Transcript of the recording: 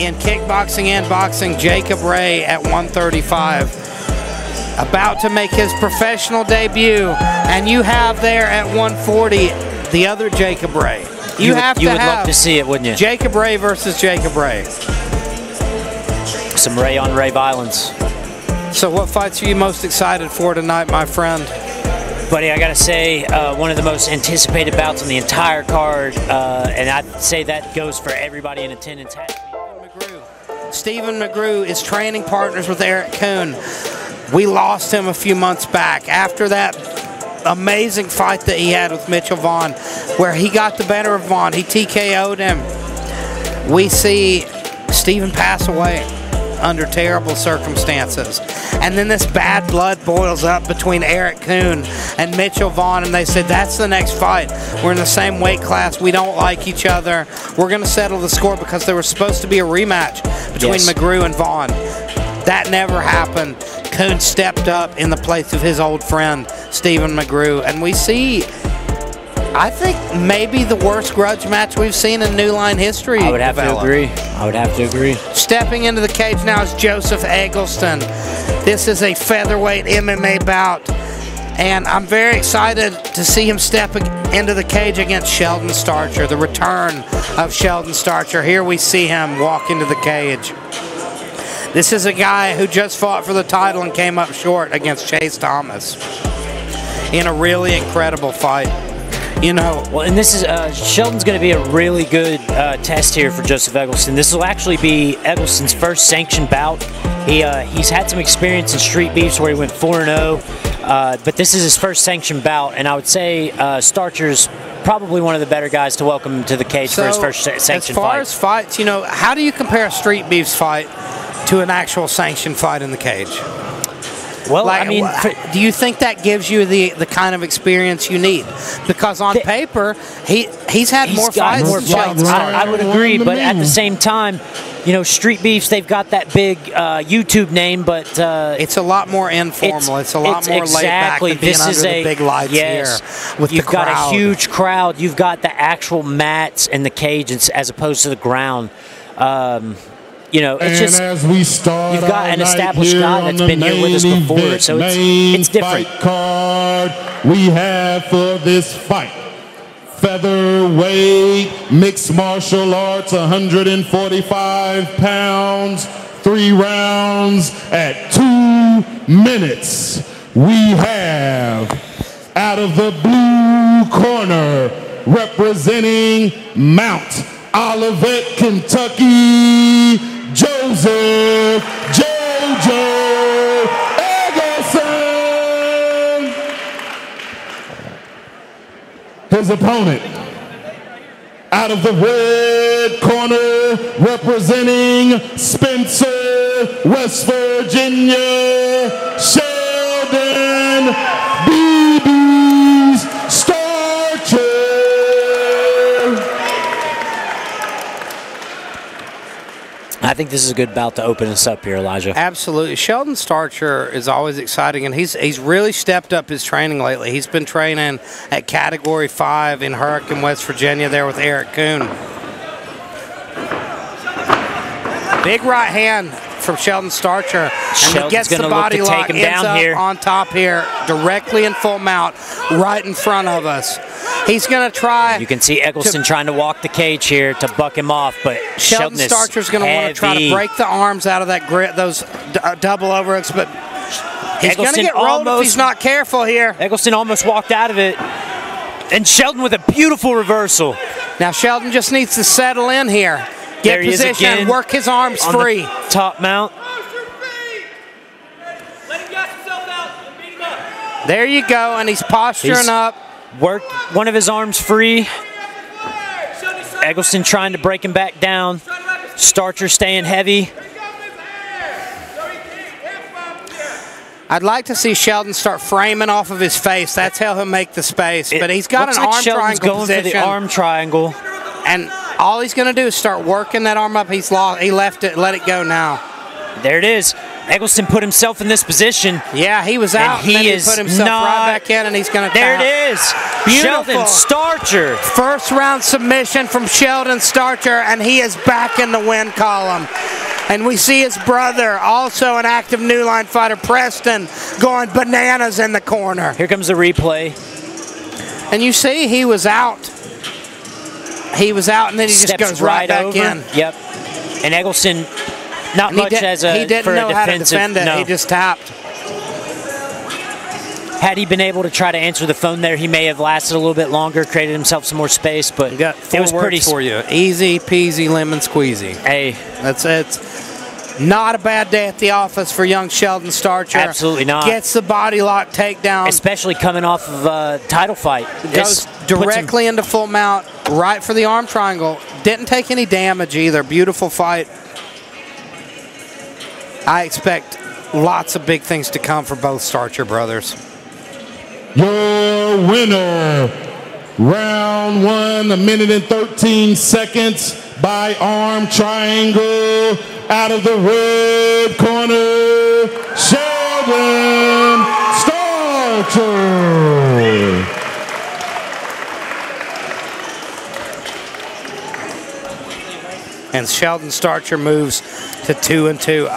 in kickboxing and boxing, Jacob Ray at 135. About to make his professional debut, and you have there at 140 the other Jacob Ray. You, You would- have you to would love to see it, wouldn't you? Jacob Ray versus Jacob Ray. Some Ray on Ray violence. So, what fights are you most excited for tonight, my friend? Buddy, I gotta say, uh, one of the most anticipated bouts on the entire card, uh, and I'd say that goes for everybody in attendance. Stephen McGrew is training partners with Eric Kuhn. We lost him a few months back after that amazing fight that he had with Mitchell Vaughn, where he got the better of Vaughn. He TKO'd him. We see Stephen pass away under terrible circumstances. And then this bad blood boils up between Eric Kuhn and Mitchell Vaughn, and they said, That's the next fight. We're in the same weight class. We don't like each other. We're going to settle the score because there was supposed to be a rematch between Yes. McGrew and Vaughn. That never happened. Kuhn stepped up in the place of his old friend, Stephen McGrew. And we see, I think, maybe the worst grudge match we've seen in New Line history. I would have to agree. I would have to agree. Stepping into the cage now is Joseph Eggleston. This is a featherweight MMA bout. And I'm very excited to see him step into the cage against Sheldon Starcher, the return of Sheldon Starcher. Here we see him walk into the cage. This is a guy who just fought for the title and came up short against Chase Thomas in a really incredible fight. You know, Well, and this is uh, Sheldon's going to be a really good uh, test here for Joseph Eggleston. This will actually be Eggleston's first sanctioned bout. He uh, he's had some experience in Streetbeefs where he went four and zero, uh, but this is his first sanctioned bout, and I would say uh, Starcher's probably one of the better guys to welcome him to the cage for his first sa- as far fight. as fights, you know, how do you compare a Streetbeefs fight to an actual sanctioned fight in the cage? Well, Like, I mean, wh- for- do you think that gives you the, the kind of experience you need? Because on The- paper, he he's had he's more fights. more than fights. I, I would agree, but at the same time, you know, Streetbeefs they've got that big uh, YouTube name, but uh, It's a lot more informal. It's, a lot it's more exactly, laid back than being this under is the a, big lights yes, here with You've the got crowd. a huge crowd. You've got the actual mats and the cage as as opposed to the ground. Um, you know, it's and just as we start you've got an established guy that's been here with us before, event, so it's it's different. Fight card we have for this fight. Featherweight mixed martial arts, 145 pounds, three rounds at two minutes. We have out of the blue corner representing Mount Olivet, Kentucky, Joseph Jojo Eggleston. His opponent out of the red corner representing Spencer, West Virginia, Sheldon think this is a good bout to open us up here, Elijah. Absolutely. Sheldon Starcher is always exciting, and he's he's really stepped up his training lately. He's been training at Category 5 in Hurricane, West Virginia, there with Eric Kuhn. Big right hand from Sheldon Starcher. And he gets the body to lock, take him ends down up here. on top here, directly in full mount, right in front of us. He's going to try. You can see Eggleston trying to walk the cage here to buck him off, but Sheldon Sheldon is Starcher's going to want to try to break the arms out of that grip, those uh, double overhooks, but he's going to get rolled if almost- he's not careful here. Eggleston almost walked out of it. And Sheldon with a beautiful reversal. Now Sheldon just needs to settle in here, get position, work his arms free. top mount. There you go, and he's posturing He's- up. Worked one of his arms free. Eggleston trying to break him back down. Starcher staying heavy. I'd like to see Sheldon start framing off of his face. That's how he'll make the space. It but he's got an like arm Sheldon's triangle going position, for the arm triangle. and all he's going to do is start working that arm up. He's lost. He left it. Let it go now. There it is. Eggleston put himself in this position. Yeah, he was out. And he then is put himself not- right back in, and he's going to There it is. Beautiful. Sheldon Starcher. First round submission from Sheldon Starcher, and he is back in the win column. And we see his brother, also an active new line fighter, Preston, going bananas in the corner. Here comes the replay. And you see he was out. He was out, and then he just goes right, back over. in. Yep. And Eggleston, not And much did, as a he didn't for know a how to defensive. defend it. no. He just tapped. Had he been able to try to answer the phone there, he may have lasted a little bit longer, created himself some more space. But it was pretty. for you. Easy peasy lemon squeezy. Hey, That's it. Not a bad day at the office for young Sheldon Starcher. Absolutely not. Gets the body lock takedown. especially coming off of a title fight, goes directly into full mount, right for the arm triangle. Didn't take any damage either. Beautiful fight. I expect lots of big things to come for both Starcher brothers. Your winner, round one, a minute and 13 seconds by arm triangle. Out of the red corner, Sheldon Starcher. And Sheldon Starcher moves to two and two.